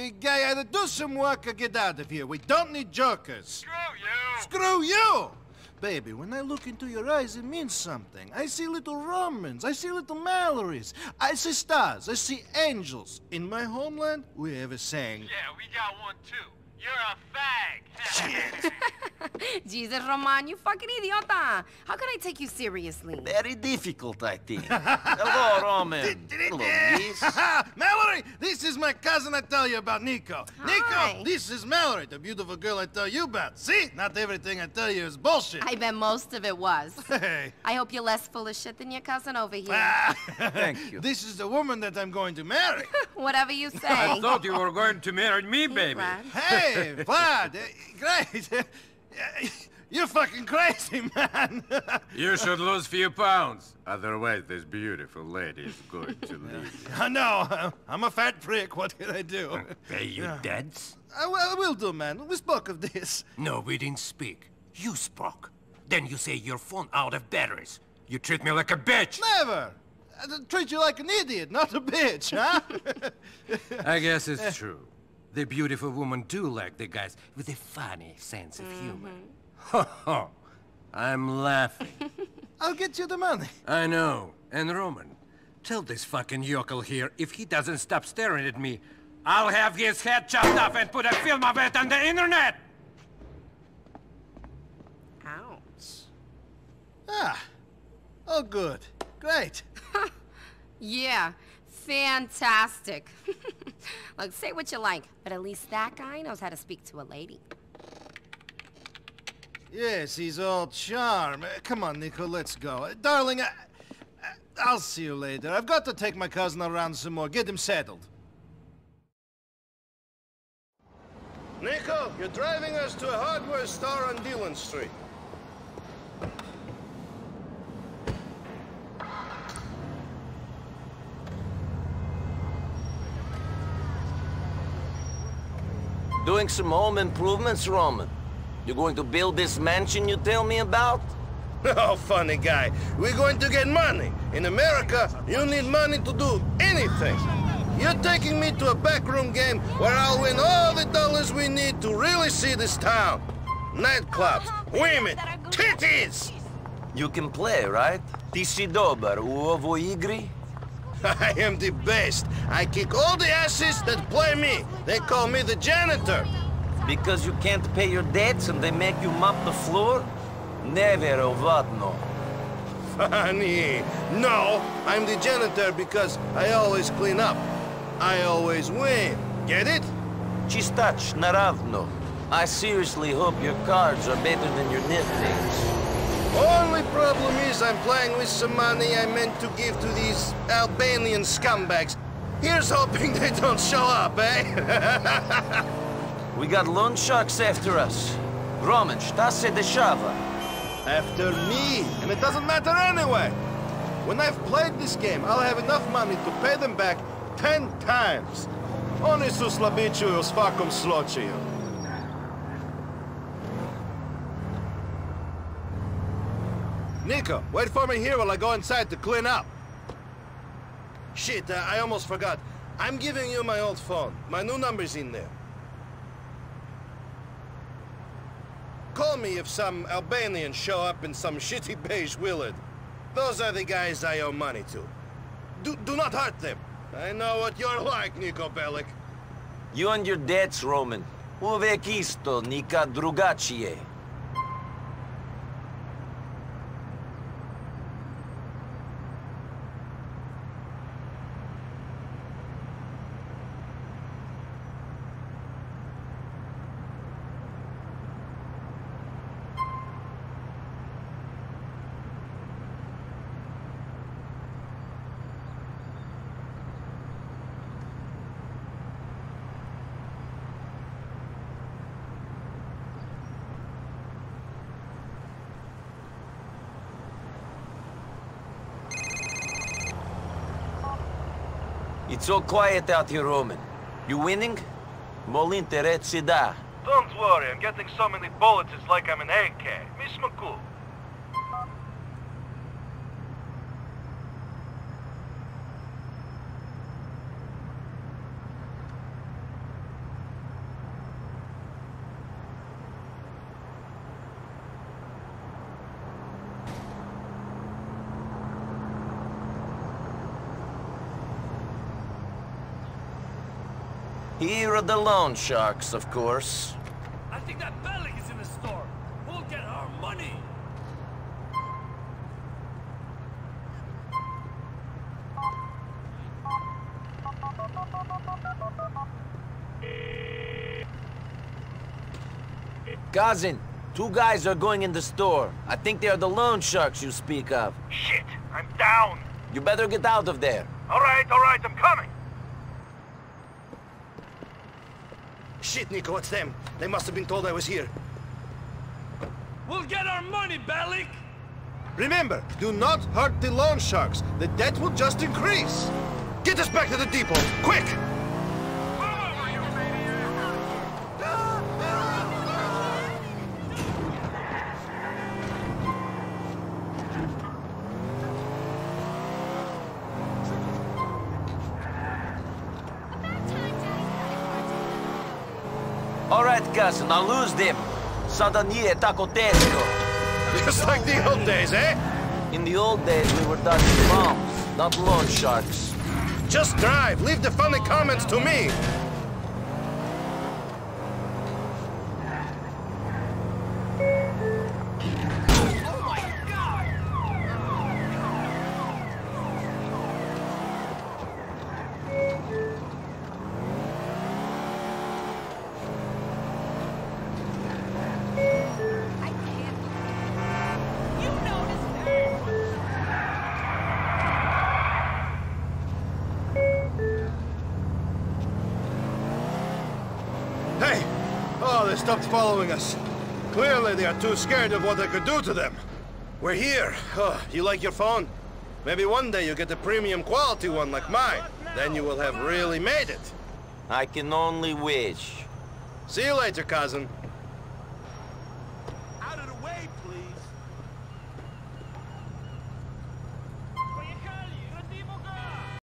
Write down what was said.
big guy. Either do some work or get out of here. We don't need jokers. Screw you! Screw you! Baby, when I look into your eyes, it means something. I see little Romans. I see little Mallorys. I see stars. I see angels. In my homeland, we have a saying. Yeah, we got one too. You're a fag. Jesus, Roman, you fucking idiota. How can I take you seriously? Very difficult, I think. Hello, Roman. Hello, Miss. Mallory, this is my cousin I tell you about, Nico. Hi. Nico, this is Mallory, the beautiful girl I tell you about. See? Not everything I tell you is bullshit. I bet most of it was. Hey. I hope you're less full of shit than your cousin over here. Thank you. This is the woman that I'm going to marry. Whatever you say. I thought you were going to marry me, baby. Vlad. hey, Vlad, eh, great. You're fucking crazy, man. You should lose few pounds. Otherwise, this beautiful lady is going to leave. I know. I'm a fat prick. What can I do? Pay you debts? I will, I will do, man. We spoke of this. No, we didn't speak. You spoke. Then you say your phone out of batteries. You treat me like a bitch. Never. I treat you like an idiot, not a bitch, huh? I guess it's eh. true. The beautiful woman do like the guys with a funny sense of mm-hmm. humor. Ho ho! I'm laughing. I'll get you the money. I know. And Roman, tell this fucking yokel here if he doesn't stop staring at me, I'll have his head chopped off and put a film of it on the internet! Ouch. Ah. Oh, good. Great. Yeah, fantastic. Look, say what you like, but at least that guy knows how to speak to a lady. Yes, he's all charm. Uh, Come on, Nico, let's go. Uh, Darling, I, I- I'll see you later. I've got to take my cousin around some more. Get him settled. Nico, you're driving us to a hardware store on Dillon Street. Doing some home improvements, Roman. You going to build this mansion you tell me about? Oh, funny guy. We're going to get money. In America, you need money to do anything. You're taking me to a backroom game where I'll win all the dollars we need to really see this town. Nightclubs, women, titties! You can play, right? Ti si dobar u igri? I am the best. I kick all the asses that play me. They call me the janitor. Because you can't pay your debts and they make you mop the floor? Never what no. Funny. No, I'm the janitor because I always clean up. I always win. Get it? Chistach naravno. I seriously hope your cards are better than your nicknames. Only problem is I'm playing with some money I meant to give to these Albanian scumbags. Here's hoping they don't show up, eh? We got loan sharks after us. Roman, šta se dešava? After me, and it doesn't matter anyway. When I've played this game, I'll have enough money to pay them back ten times. Oni su slabići u svakom. Nico, wait for me here while I go inside to clean up. Shit, uh, I almost forgot. I'm giving you my old phone. My new number's in there. Call me if some Albanians show up in some shitty beige Willard. Those are the guys I owe money to. Do, do not hurt them. I know what you're like, Nico Bellic. You and your debts, Roman. Uvek isto, nikad drugačije. It's so quiet out here, Roman. You winning? Molinte reci da. Don't worry, I'm getting so many bullets it's like I'm an AK. Miss McCool. Here are the loan sharks, of course. I think that Bellic is in the store. We'll get our money. Cousin, two guys are going in the store. I think they are the loan sharks you speak of. Shit, I'm down. You better get out of there. All right, all right, I'm coming. Shit, Nico, it's them. They must have been told I was here. We'll get our money, Bellic! Remember, do not hurt the loan sharks. The debt will just increase. Get us back to the depot, quick! Cousin, I'll lose them. Sadanie takotesco. Just like the old days, eh? In the old days, we were dodging bombs, not loan sharks. Just drive. Leave the funny comments to me. Hey! Oh, they stopped following us. Clearly, they are too scared of what I could do to them. We're here. Oh, you like your phone? Maybe one day you get a premium quality one like mine. Then you will have really made it. I can only wish. See you later, cousin.